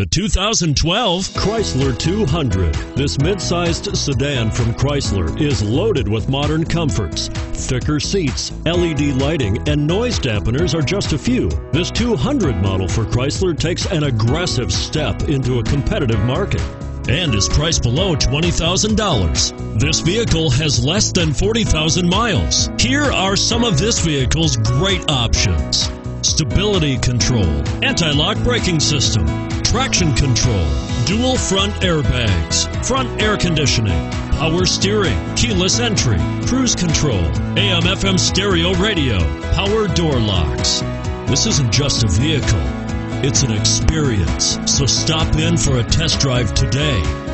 The 2012 Chrysler 200. This mid-sized sedan from Chrysler is loaded with modern comforts. Thicker seats, LED lighting, and noise dampeners are just a few. This 200 model for Chrysler takes an aggressive step into a competitive market and is priced below $20,000. This vehicle has less than 40,000 miles. Here are some of this vehicle's great options. Stability control, anti-lock braking system, traction control, dual front airbags, front air conditioning, power steering, keyless entry, cruise control, AM FM stereo radio, power door locks. This isn't just a vehicle, it's an experience. So stop in for a test drive today.